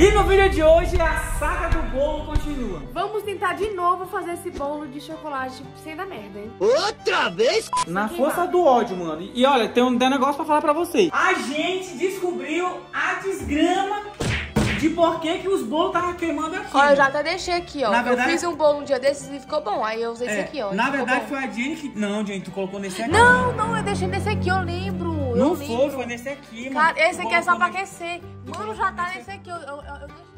E no vídeo de hoje a saga do bolo continua. Vamos tentar de novo fazer esse bolo de chocolate sem dar merda, hein? Outra vez? Na força do ódio, mano. E olha, tem um negócio pra falar pra vocês. A gente descobriu a desgrama de por que, que os bolos estavam queimando aqui. Ó, eu já até deixei aqui, ó. Na verdade- Eu fiz um bolo um dia desses e ficou bom. Aí eu usei É, esse aqui, ó. Na verdade bom. foi a Jenny que. Não, Jenny, tu colocou nesse aqui. Não, não, eu deixei nesse aqui, eu lembro. Não eu foi, lembro. foi nesse aqui, mano. Cara, esse aqui é só pra aquecer. Mano, já tá nesse aqui. Eu, eu, eu.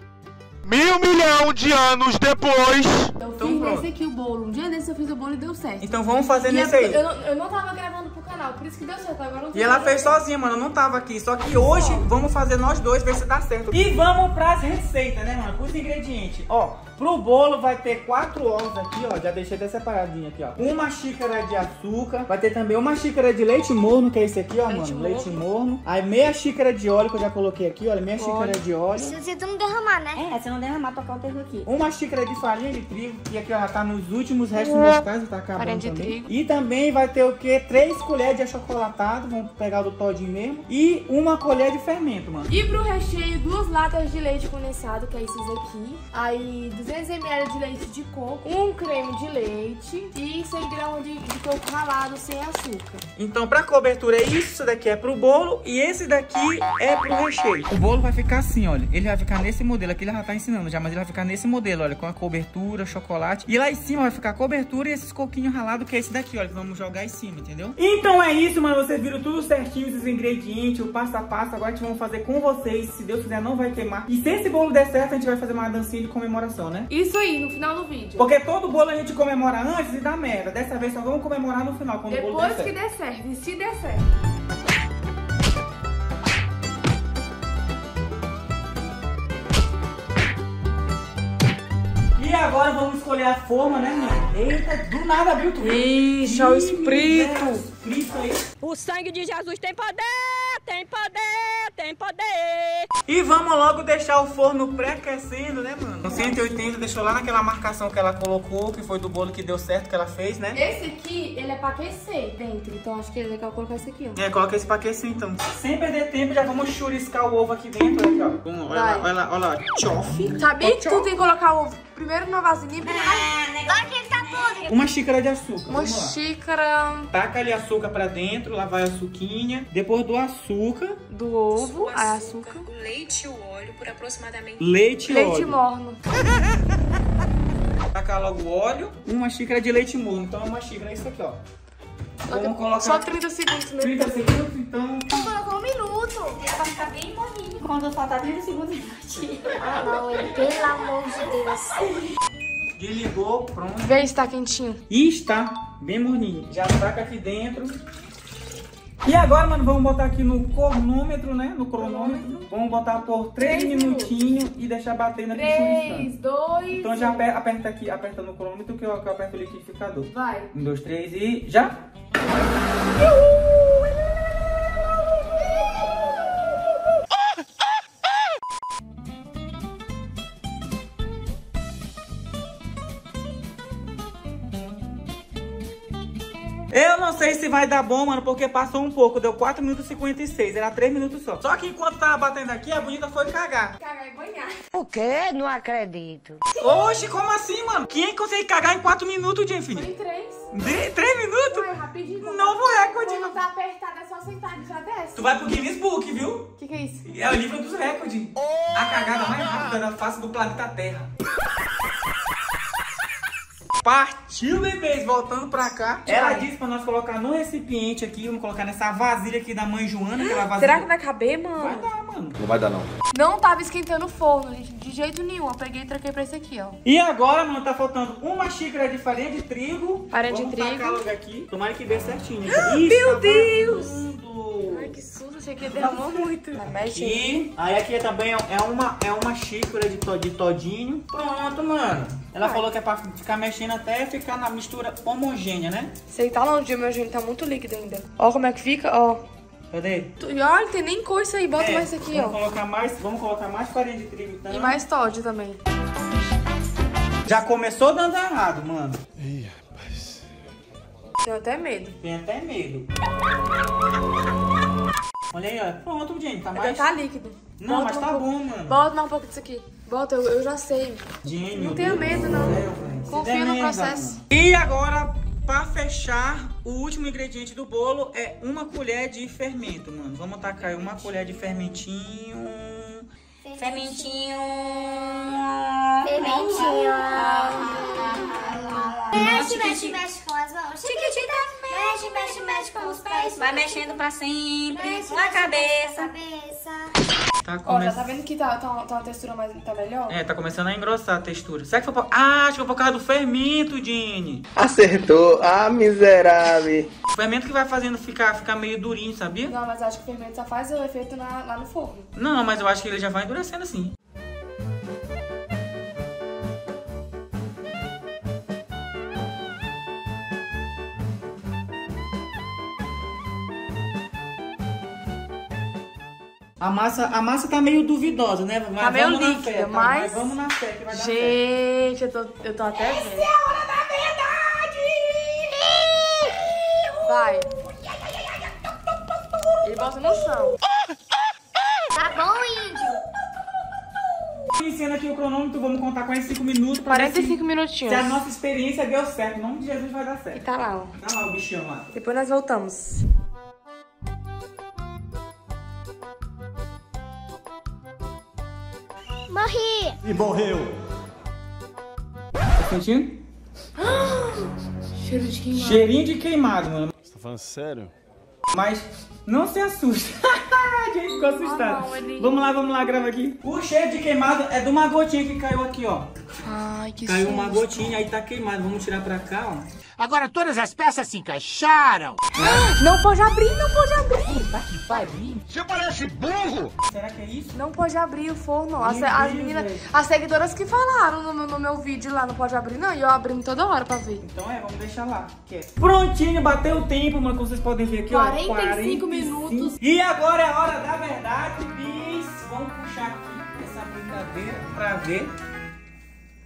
Mil milhão de anos depois. Eu Então fiz pronto. nesse aqui o bolo. Um dia desse eu fiz o bolo e deu certo. Então vamos fazer E nesse é- aí. Eu, não- eu não tava gravando pro canal, por isso que deu certo. Agora eu não tô E ela fez sozinha, mano. Eu não tava aqui. Só que hoje vamos fazer nós dois, ver se dá certo. E vamos pras receitas, né, mano? Os ingredientes. Ó, pro bolo vai ter quatro ovos aqui, ó. Já deixei até separadinho aqui, ó. Uma xícara de açúcar. Vai ter também uma xícara de leite morno, que é esse aqui, ó, Leite mano. morno. Leite morno. Aí meia xícara de óleo, que eu já coloquei aqui, olha. Meia xícara de óleo. Se tu não derramar, né? É, se não derramar, tocar o terro aqui. Uma xícara de farinha de trigo, que aqui ó, já tá nos últimos restos dos meus casos, tá acabando Farinha de também. trigo. E também vai ter o que? Três colheres de achocolatado, vamos pegar o do todinho mesmo. E uma colher de fermento, mano. E pro recheio, duas latas de leite condensado, que é esses aqui. Aí, 200ml de leite de coco, um creme de leite e 100 gramas de, de coco ralado sem açúcar. Então, pra cobertura é isso, isso daqui é pro bolo e esse daqui é pro recheio. O bolo vai ficar assim, olha. Ele vai ficar nesse modelo, aqui ele já tá ensinando já, mas ele vai ficar nesse modelo, olha, com a cobertura, chocolate. E lá em cima vai ficar a cobertura e esses coquinhos ralados, que é esse daqui, olha, que vamos jogar em cima, entendeu? Então é isso, mano. Vocês viram tudo certinho, esses ingredientes, o passo a passo. Agora a gente vai fazer com vocês. Se Deus quiser, não vai queimar. E se esse bolo der certo, a gente vai fazer uma dancinha de comemoração, né? Isso aí, no final do vídeo. Porque todo bolo a gente comemora antes e dá merda. Dessa vez só vamos comemorar no final, quando o bolo der Depois que der certo, e se der certo. E agora vamos escolher a forma, né, mano? Eita, do nada abriu tudo. Ixi, o espírito. É, o espírito aí. O sangue de Jesus tem poder, tem poder, tem poder. E vamos logo deixar o forno pré-aquecendo, né, mano? No 180, deixou lá naquela marcação que ela colocou, que foi do bolo que deu certo, que ela fez, né? Esse aqui, ele é pra aquecer dentro. Então acho que é legal colocar esse aqui, ó. É, coloca esse pra aquecer, então. Sem perder tempo, já vamos churiscar o ovo aqui dentro, olha aqui, ó. Vamos, olha lá, Vai. olha lá, olha lá. Tchof. Sabia que tu tem que colocar o ovo primeiro no vasilhinho e depois Agora que ele tá podre. Uma xícara de açúcar, uma lá. xícara Taca ali açúcar pra dentro, lá vai a açuquinha. Depois do açúcar, do ovo, aí açúcar, o leite e o óleo por aproximadamente leite e leite óleo. morno. Tacar logo o óleo, uma xícara de leite morno. Então é uma xícara, é isso aqui, ó. Vamos colocar Só 30 segundos mesmo. 30 segundos, então. Colocou um minuto. Ele vai ficar bem molinho. Quando faltar 30 segundos, ele Ah, não, ele, pelo amor de Deus. Desligou, pronto. Vê se tá quentinho. E está bem morninho. Já taca aqui dentro. E agora, mano, vamos botar aqui no cronômetro, né? No cronômetro. Vamos botar por 3 Três minutinhos e deixar batendo aqui churiscando. 3, 2, Então já aper- aperta aqui, aperta no cronômetro que eu, que eu aperto o liquidificador. vai. Um, dois, três e já! Eu sei se vai dar bom, mano, porque passou um pouco. Deu 4 minutos e 56. Era 3 minutos só. Só que enquanto tava batendo aqui, a bonita foi cagar. Cagar e banhar. O quê? Não acredito. Oxe, como assim, mano? Quem consegue cagar em 4 minutos, Jenfine? Foi 3. De 3 minutos? Foi rapidinho. Novo recorde. Quando tá apertado é só sentar e já desce. Tu vai pro Guinness Book, viu? O que que é isso? É o livro dos recordes. A cagada mais rápida da face do planeta Terra. Partiu, bebês, voltando pra cá. Ela disse pra nós colocar no recipiente aqui, vamos colocar nessa vasilha aqui da mãe Joana, aquela vasilha. Será que vai caber, Vai mano? dar, mano. Não vai dar, não. Não tava esquentando o forno, gente. De jeito nenhum. Eu peguei e troquei pra esse aqui, ó. E agora, mano, tá faltando uma xícara de farinha de trigo. Farinha de Vamos trigo. tacar logo aqui. Tomara que dê certinho. Meu Deus! Deus! Que susto. Achei que derramou muito. Tá, mexe aí. Aqui. Aí aqui também é uma, é uma xícara de, to- de todinho. Pronto, mano. Ela falou que é pra ficar mexendo até ficar na mistura homogênea, né? Sei tá longe, meu gente. Tá muito líquido ainda. Ó como é que fica, ó. Cadê? Tu- E olha, tem nem cor isso aí. Bota É, mais isso aqui, vamos ó. Colocar mais, vamos colocar mais farinha de trigo então. E mais Todd também. Já começou dando errado, mano. Tenho até medo. Tem até medo. Olha aí, ó. Pronto, Jenny, tá Ainda mais... tá líquido. Não, Bota mas tá um pouco. bom, mano. Bota mais um pouco disso aqui. Bota, eu, eu já sei. Jenny, Não Deus medo, do não. Confia no processo. E agora, pra fechar, o último ingrediente do bolo é uma colher de fermento, mano. Vamos tacar aí uma colher de fermentinho. Fermentinho. Fermentinho. Mexe, mexe, mexe com as mãos. Chiquitita. Mexe, mexe, mexe com os pés. Vai mexendo pra sempre, Mexe, com a mexe, cabeça. cabeça. Tá Ó, já começando. tá vendo que tá, tá, tá uma textura mais tá melhor? É, tá começando a engrossar a textura. Será que foi por... Ah, acho que foi por causa do fermento, Jenny. Acertou, ah, miserável. O fermento que vai fazendo ficar, ficar meio durinho, sabia? Não, mas acho que o fermento só faz o efeito na- lá no forno. Não, mas eu acho que ele já vai endurecendo assim. A massa, a massa tá meio duvidosa, né? Mas Tá meio vamos na líquida, fé, tá? mas- vamos na fé que vai dar certo. Gente, eu tô, eu tô até vendo. hora da verdade! Vai. Ele bota no chão. Tá bom, índio? Iniciando aqui o cronômetro, vamos contar 45 minutos pra ver 45 se, minutinhos. se a nossa experiência deu certo. Em nome de Jesus vai dar E certo. tá lá, ó. Tá lá o bichão lá. Depois nós voltamos. Morri! Tá sentindo? Cheiro de queimado. Cheirinho de queimado, mano. Você tá falando sério? Mas não se assusta. a gente ficou assustado. Não, ele- Vamos lá, vamos lá, grava aqui. O cheiro de queimado é de uma gotinha que caiu aqui, ó. Ai, que Caiu uma susto. gotinha, aí tá queimado. Vamos tirar pra cá, ó. Agora todas as peças se encaixaram. Não pode abrir, não pode abrir. Você parece burro. Será que é isso? Não pode abrir o forno. As, as meninas, as seguidoras que falaram no, meu- no meu vídeo lá, não pode abrir não. E eu abrindo toda hora pra ver. Então é, vamos deixar lá. quieto. Prontinho, bateu o tempo, mano, como vocês podem ver aqui, ó. 45 minutos. E agora é a hora da verdade, bis. Vamos puxar aqui essa brincadeira pra ver.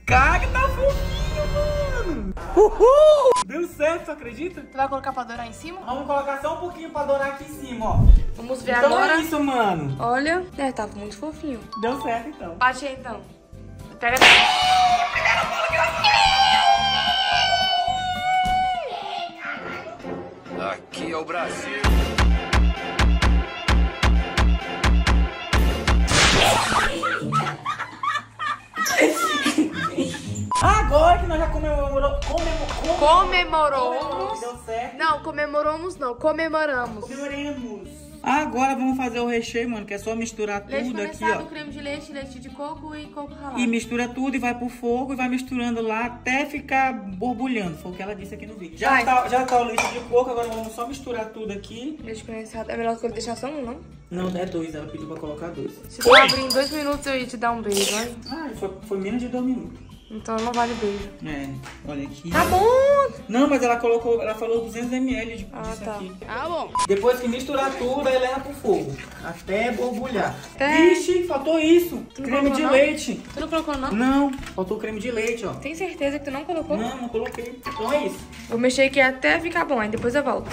Cara, tá fofinho, mano. Uhul! Deu certo, acredita? Tu vai colocar pra dourar em cima? Vamos colocar só um pouquinho pra dourar aqui em cima, ó. Vamos ver Então agora. é isso, mano. Olha. É, tá muito fofinho. Deu certo, então. Bate aí então. Pega Aqui é o Brasil. Nós já comemorou... Comemorou... Comemoramos. Deu certo. Não, comemoramos não. Comemoramos. Comemoramos. Agora vamos fazer o recheio, mano, que é só misturar Leite tudo aqui, ó. creme de leite, leite de coco e coco ralado. E mistura tudo e vai pro fogo e vai misturando lá até ficar borbulhando. Foi o que ela disse aqui no vídeo. Já Vai. tá, já tá o leite de coco, agora vamos só misturar tudo aqui. Leite condensado. É melhor que eu deixar só um, não? Não, é dois, ela pediu pra colocar dois. Se tu abrir em dois minutos, eu ia te dar um beijo, vai. Ah, foi, foi menos de dois minutos. Então não vale beijo. É, olha aqui. Tá bom. Não, mas ela colocou, ela falou 200ml de, Ah, disso tá. aqui. Tá bom. Depois que misturar tudo, aí leva pro fogo. Até borbulhar. Até- Vixe, faltou isso. Creme de não? leite. Tu não colocou, não? Não, faltou creme de leite, ó. Tem certeza que tu não colocou? Não, não coloquei. Então é isso. Vou mexer aqui até ficar bom, aí depois eu volto.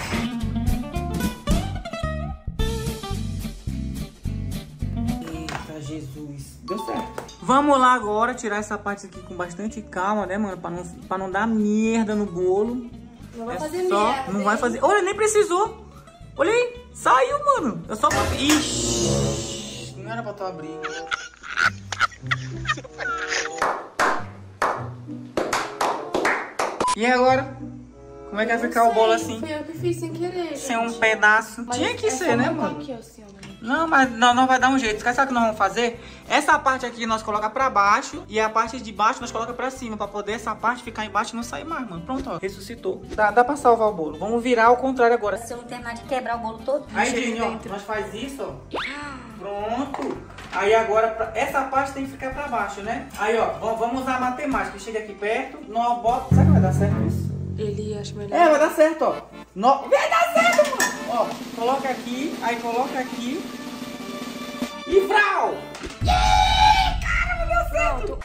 Eita, Jesus. Deu certo. Vamos lá agora tirar essa parte aqui com bastante calma, né, mano? Pra não, pra não dar merda no bolo. Não vai É fazer só, merda. Não vai fazer. Olha, nem precisou. Olha aí. Saiu, mano. Eu só botei. Ixi. Não era pra tu abrir. E agora? Como é que vai ficar o bolo assim? Foi eu que fiz sem querer. Sem um gente. pedaço. Mas Tinha que é ser, só né, mano? Aqui, ó, assim. Não, mas não, não vai dar um jeito. Sabe o que nós vamos fazer? Essa parte aqui nós coloca pra baixo e a parte de baixo nós coloca pra cima pra poder essa parte ficar embaixo e não sair mais, mano. Pronto, ó. Ressuscitou. Dá, dá pra salvar o bolo. Vamos virar ao contrário agora. Se eu não terminar de quebrar o bolo todo. Aí, Jenny, ó, nós faz isso, ó. Pronto. Aí agora, essa parte tem que ficar pra baixo, né? Aí, ó, vamos usar a matemática. Chega aqui perto, nós bota... Será que vai dar certo isso? Ele acha melhor. É, vai dar certo, ó. No... Vai dar. Ó, coloca aqui, aí coloca aqui. E vrau! Pronto.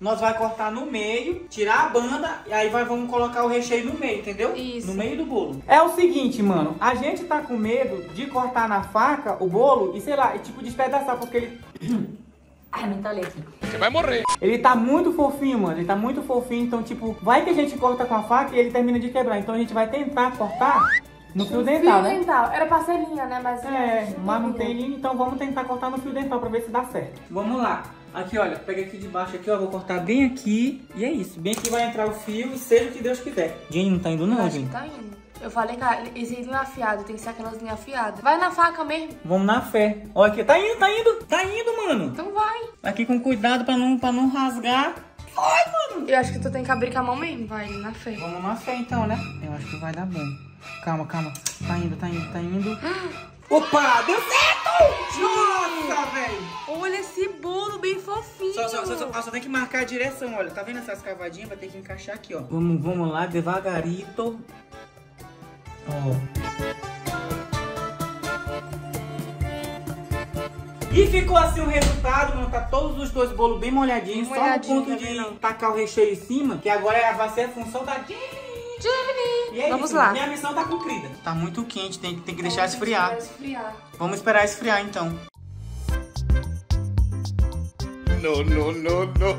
nós vai cortar no meio, tirar a banda e aí vai, vamos colocar o recheio no meio, entendeu? Isso. No meio do bolo. É o seguinte, mano, a gente tá com medo de cortar na faca o bolo e sei lá, e, tipo despedaçar, porque ele Ai, me talei aqui. Você vai morrer. Ele tá muito fofinho, mano. Ele tá muito fofinho. Então, tipo, vai que a gente corta com a faca e ele termina de quebrar. Então a gente vai tentar cortar no fio dental, Fio né? dental. Era pra ser linha, né? Mas É, mas não tem linha, então vamos tentar cortar no fio dental pra ver se dá certo. Vamos lá. Aqui, olha, pega aqui de baixo aqui, ó. Vou cortar bem aqui. E é isso. Bem aqui vai entrar o fio e seja o que Deus quiser. Jenny, não tá indo não, acho Jenny. que tá indo. Eu falei, cara, esse linha afiado, tem que ser aquelas linhas afiadas. Vai na faca mesmo. Vamos na fé. Olha aqui, tá indo, tá indo. Tá indo, mano. Então vai. Aqui com cuidado pra não, pra não rasgar. Ai, mano. Eu acho que tu tem que abrir com a mão mesmo, vai, na fé. Vamos na fé então, né? Eu acho que vai dar bom. Calma, calma. Tá indo, tá indo, tá indo. Opa, deu certo! Nossa, velho! Olha esse bolo bem fofinho. Só, só, só, só, só tem que marcar a direção, olha. Tá vendo essas cavadinhas? Vai ter que encaixar aqui, ó. Vamos, vamos lá, devagarito. Ó. E ficou assim o resultado, mano. Tá todos os dois bolos bem molhadinhos. Bem só no molhadinho, ponto tá de vendo? tacar o recheio em cima, que agora vai ser a função da. E é Vamos isso, lá. Minha missão tá cumprida. Tá muito quente, tem, tem que deixar Vamos esfriar. esfriar. Vamos esperar esfriar então. No, no, no, no.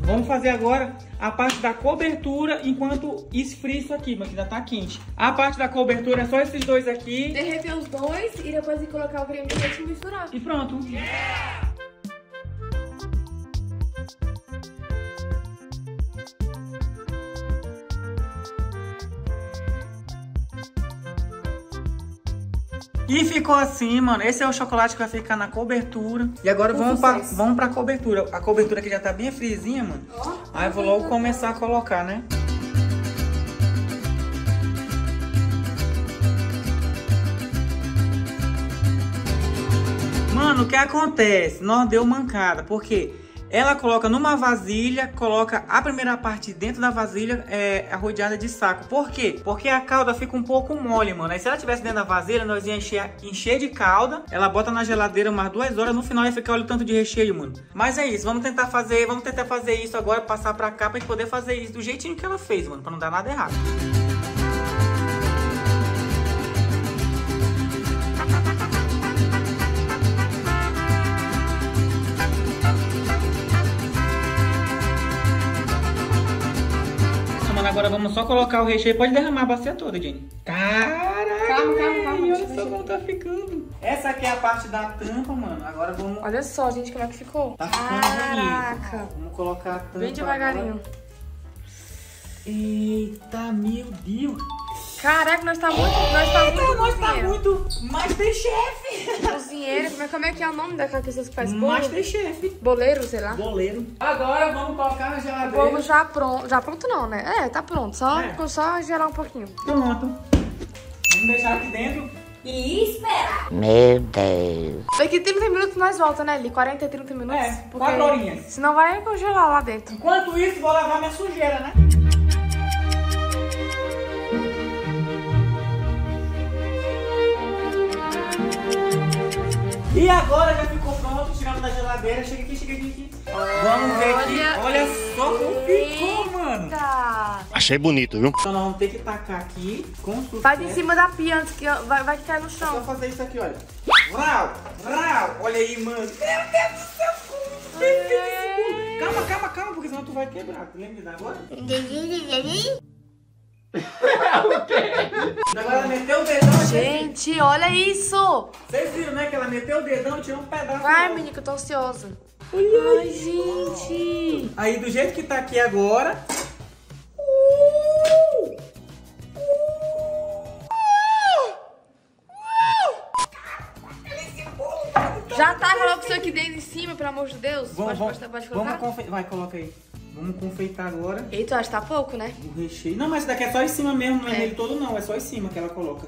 Vamos fazer agora a parte da cobertura enquanto esfria isso aqui, mas que ainda tá quente. A parte da cobertura é só esses dois aqui Derreter os dois e depois de colocar o creme de leite e misturar. e pronto. E ficou assim, mano. Esse é o chocolate que vai ficar na cobertura. E agora Com vamos pra, vamos pra cobertura. A cobertura aqui já tá bem frisinha, mano. Aí eu vou logo começar a colocar, né? Mano, o que acontece? Nós deu mancada, porque ela coloca numa vasilha, coloca a primeira parte dentro da vasilha é, de saco. Por quê? Porque a calda fica um pouco mole, mano. Aí se ela tivesse dentro da vasilha, nós ia encher, encher de calda. Ela bota na geladeira umas duas horas, no final ia ficar olha o tanto de recheio, mano. Mas é isso, vamos tentar fazer, vamos tentar fazer isso agora, passar pra cá pra gente poder fazer isso do jeitinho que ela fez, mano, pra não dar nada errado. Mano, agora vamos só colocar o recheio. Pode derramar a bacia toda, Jenny. Caraca! Calma, calma, calma, Olha só como tá ficando. Essa aqui é a parte da tampa, mano. Agora vamos. Olha só, gente, como é que ficou. Tá ficando bonito. Caraca. Vamos colocar a tampa. Bem devagarinho. agora. Eita, meu Deus. Caraca, nós tá muito, nós tá Eita, muito nós tá cozinheiro. muito Masterchef. Cozinheiro, mas como é que é o nome daquela pessoa que faz bolo? Masterchef. Boleiro, sei lá. Boleiro. Agora vamos colocar na O geladeira. bolo já pronto. Já pronto não, né? É, tá pronto. Só, É. só gelar um pouquinho. Pronto. Vamos deixar aqui dentro. Daqui 30 minutos nós volta, né, Li? 40, 30 minutos. É, quatro horinhas. Senão vai congelar lá dentro. Enquanto isso, vou lavar minha sujeira, né? E agora já ficou pronto, tiramos da geladeira. Chega aqui, chega aqui. Vamos ver aqui. Olha só como ficou, mano. Tá. Achei bonito, viu? Então nós vamos ter que tacar aqui com sucesso. Faz em cima da pia antes que vai, vai cair no É só chão. fazer isso aqui, olha. Vrau, vrau. Olha aí, mano. Meu Deus do céu. Calma, calma, calma, porque senão tu vai quebrar. Tu lembra disso agora? Agora ela meteu o dedão aqui. Gente, olha isso! Vocês viram, né? Que ela meteu o dedão e tirou um pedaço. Vai, menina, que eu tô ansiosa. Olha Ai, gente. Aí, do jeito que tá aqui agora... Uh! Já tá aquela opção aqui dentro em cima, pelo amor de Deus. Vamos, pode, vamos, pode, pode vamos colocar? confe... Vai, coloca aí. Vamos confeitar agora Eita, acho que tá pouco, né? o recheio. Não, mas esse daqui é só em cima mesmo, não é, É. nele todo não. É só em cima que ela coloca.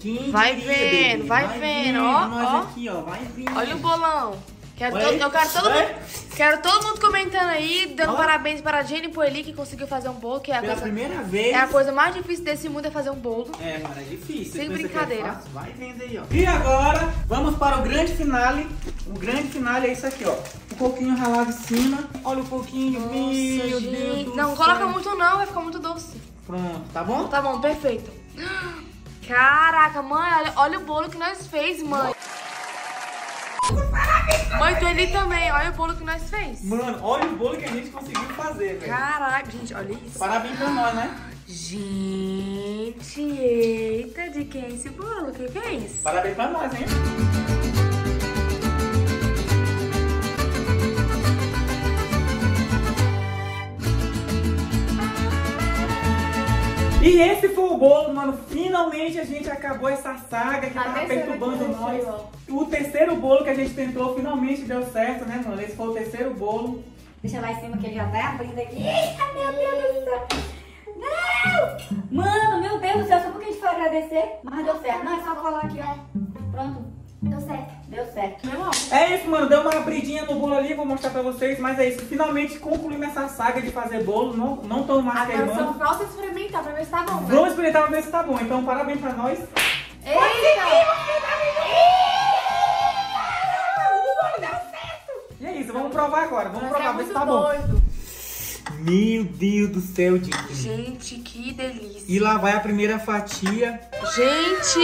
Quem Vai diria, vendo, baby? vai vendo, ó, ó. aqui, ó. Vai vendo. Olha o bolão. Quero, Olha to- aí. eu quero todo, mundo, quero todo mundo comentando aí, dando Olha. parabéns para a Jenny Poeli, que conseguiu fazer um bolo, que é a, Pela coisa, primeira vez. é a coisa mais difícil desse mundo é fazer um bolo. É, mano, é difícil. Sem é brincadeira. fácil? Vai vendo aí, ó. E agora, vamos para o grande finale. O grande finale é isso aqui, ó. O coquinho ralado em cima. Olha o coquinho, meu Deus gente. do Não coloca muito não, vai ficar muito doce. Pronto, tá bom? Tá bom, perfeito. Caraca, mãe, olha, olha o bolo que nós fez, mãe. Mãe, tu ali também, olha o bolo que nós fez. Mano, olha o bolo que a gente conseguiu fazer, velho. Caraca, gente, olha isso. Parabéns pra nós, né? Gente, eita, de quem é esse bolo? O que, que é isso? Parabéns pra nós, hein? E esse foi o bolo, mano. Finalmente a gente acabou essa saga que A tava perturbando nós. O terceiro bolo que a gente tentou finalmente deu certo, né, mano? Esse foi o terceiro bolo. Deixa lá em cima que ele já tá abrindo aqui. Eita, meu Deus do céu. Não! Mano, meu Deus do céu, só porque a gente foi agradecer, mas deu certo. Não, é só colar aqui, ó. Pronto. Deu certo. Deu certo. Meu irmão, É isso, mano. Deu uma abridinha no bolo ali, vou mostrar pra vocês. Mas é isso. Finalmente concluímos essa saga de fazer bolo. Não, não tô mais agora queimando. só falta experimentar pra ver se tá bom, né? Vamos experimentar pra ver se tá bom. Então, parabéns pra nós. Eita! E é isso, vamos provar agora. Vamos Mas é provar, ver muito se tá bom. doido. Meu Deus do céu, gente. Gente, que delícia. E lá vai a primeira fatia. Gente,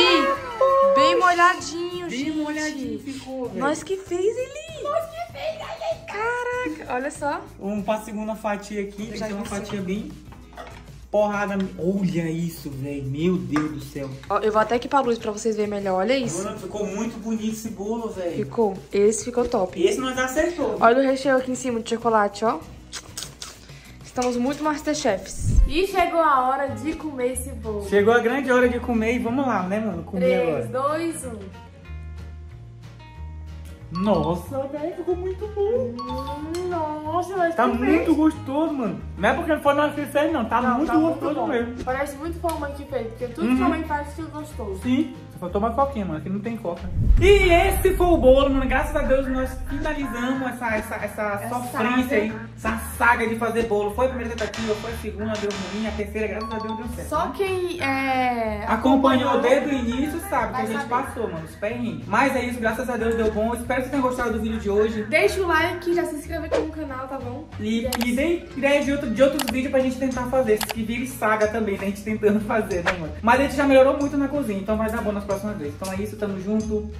bem molhadinho, Bem gente. molhadinho ficou, velho. Nós que fez ele. Nós que fez ele. Caraca, olha só. Vamos pra segunda fatia aqui. Tem que Já ser uma fatia bem porrada. Olha isso, velho. Meu Deus do céu. Ó, eu vou até aqui pra luz pra vocês verem melhor. Olha isso. Mano, ficou muito bonito esse bolo, velho. Ficou. Esse ficou top. Esse nós acertou. Olha o recheio aqui em cima de chocolate, ó. Estamos muito Masterchefs. E chegou a hora de comer esse bolo. Chegou a grande hora de comer e vamos lá, né, mano? Comer 3, agora. 2, 1. Nossa, velho, ficou muito bom. Nossa, mas Tá que muito gostoso, mano. Não é porque foi nós que fez, não. Tá Não, muito tá gostoso bom. mesmo. Parece muito sua mãe que fez, porque tudo Uhum. que sua mãe faz fica gostoso. Sim, só faltou uma coquinha, mano. Aqui não tem coca. E esse foi o bolo, mano. Graças a Deus nós finalizamos essa, essa, essa, sofrência saga. aí. Essa saga de fazer bolo. Foi a primeira tentativa, foi a segunda, deu ruim. A terceira, graças a Deus, deu certo. Só quem é, Acompanhou desde o início, sabe? Que a gente saber. passou, mano. Os perrinhos. Mas é isso, graças a Deus deu bom. Espero que vocês tenham gostado do vídeo de hoje. Deixa o like, já se inscreve aqui no canal, tá bom? E, e dei ideia de, outro, de outros vídeos pra gente tentar fazer. Que vire saga também, né? A gente tentando fazer, né, mano? Mas a gente já melhorou muito na cozinha, então vai dar bom nas próxima vez. Então é isso, tamo junto.